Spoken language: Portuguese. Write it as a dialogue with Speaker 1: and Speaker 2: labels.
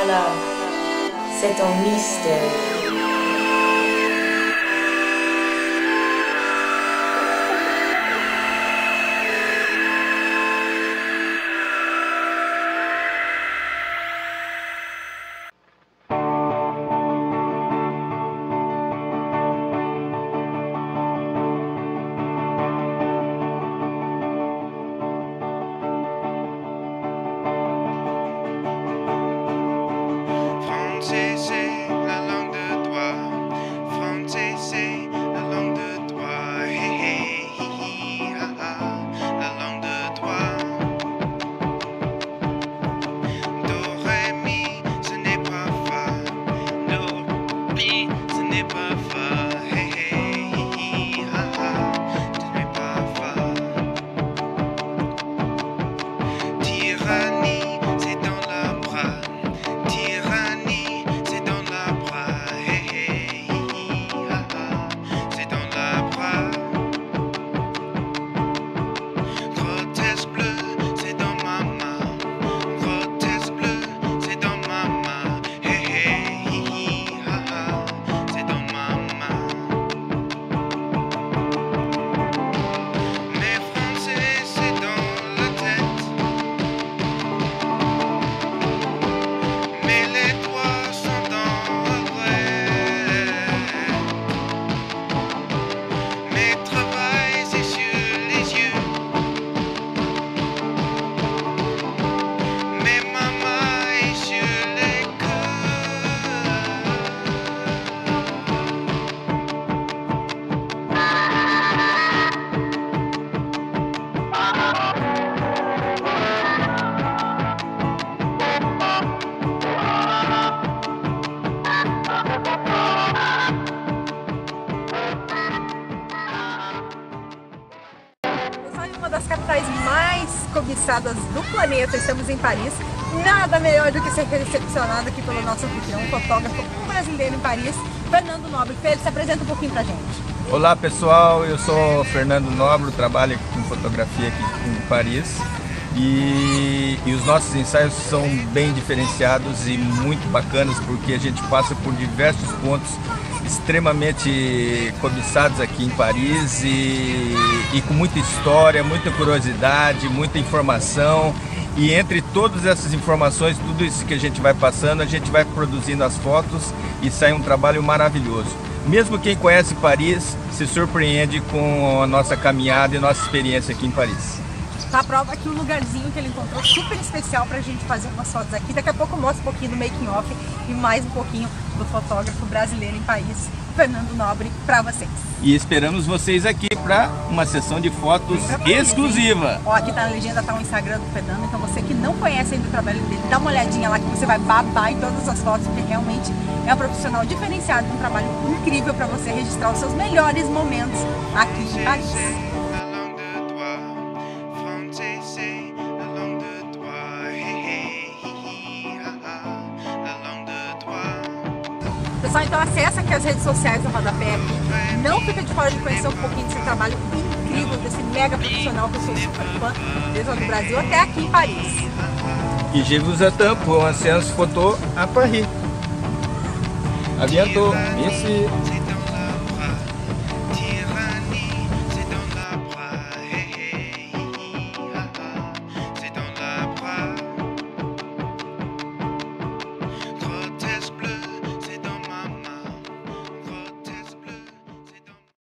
Speaker 1: voilà, c'est un mystère.
Speaker 2: Cobiçadas do planeta. Estamos em Paris. Nada melhor do que ser recepcionado aqui pelo nosso anfitrião, fotógrafo brasileiro em Paris, Fernando Nobre. Pedro, se apresenta um pouquinho pra gente.
Speaker 3: Olá pessoal, eu sou Fernando Nobre, trabalho com fotografia aqui em Paris. E, e, os nossos ensaios são bem diferenciados e muito bacanas porque a gente passa por diversos pontos extremamente cobiçados aqui em Paris e, e com muita história, muita curiosidade, muita informação. E entre todas essas informações, tudo isso que a gente vai passando, a gente vai produzindo as fotos e sai um trabalho maravilhoso. Mesmo quem conhece Paris se surpreende com a nossa caminhada e nossa experiência aqui em Paris.
Speaker 2: Tá a prova aqui o lugarzinho que ele encontrou super especial pra gente fazer umas fotos aqui. Daqui a pouco eu mostro um pouquinho do making off e mais um pouquinho do fotógrafo brasileiro em Paris, Fernando Nobre, para vocês.
Speaker 3: E esperamos vocês aqui para uma sessão de fotos exclusiva.
Speaker 2: Ó, aqui tá na legenda, tá o Instagram do Fernando, então você que não conhece ainda o trabalho dele, dá uma olhadinha lá que você vai babar em todas as fotos, porque realmente é um profissional diferenciado, um trabalho incrível para você registrar os seus melhores momentos aqui em Paris. Pessoal, então acessa aqui as redes sociais do Rodapé. Não fica de fora de conhecer um pouquinho desse trabalho incrível, desse mega profissional que eu sou super fã, desde do Brasil até aqui em Paris.
Speaker 3: E je vous attends pour une séance photo Paris. A bientôt. Merci.